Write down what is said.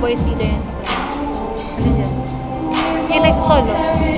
Yung soprano. Ha? Voice leader yung soprano. Alin? Yung nag-solo.